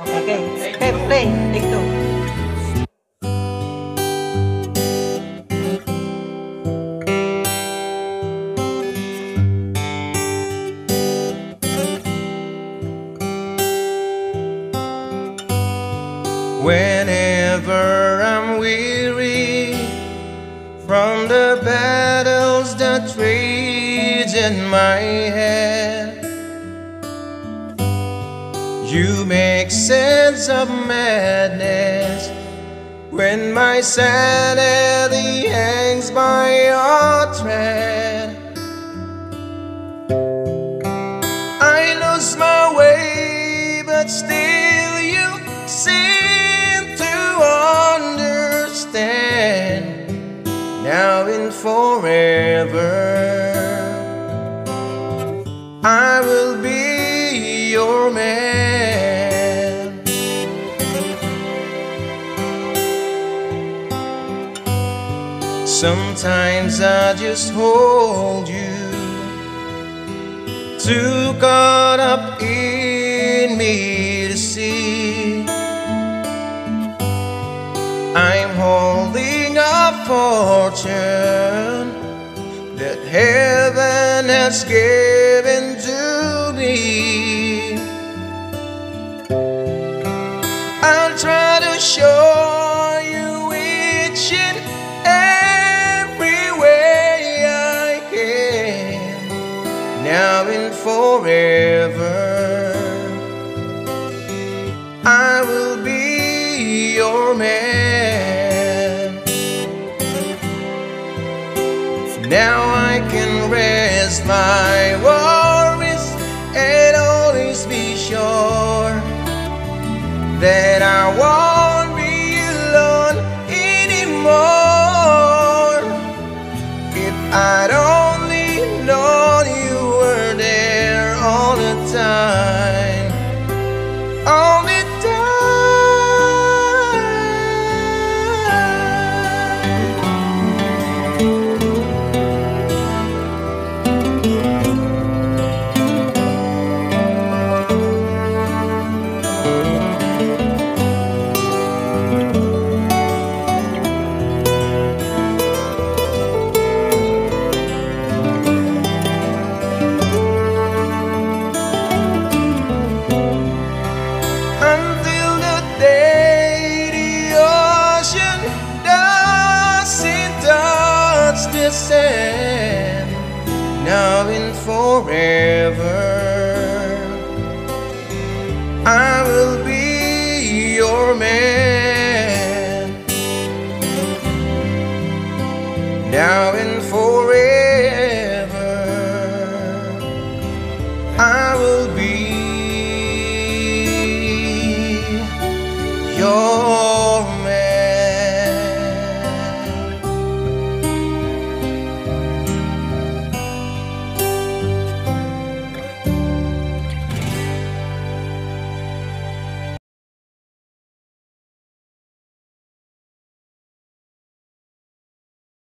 Okay, play. Take two. Whenever I'm weary from the battles that rage in my head, you make sense of madness when my sanity hangs by a thread. I lose my way, but still you seem to understand. Now and forever, I will be your man. Sometimes I just hold you too caught up in me to see. I'm holding a fortune that heaven has given now and forever. I will be your man. Now I can rest my worries and always be sure that I won't said, now and forever. I will be your man, now and forever. I will be your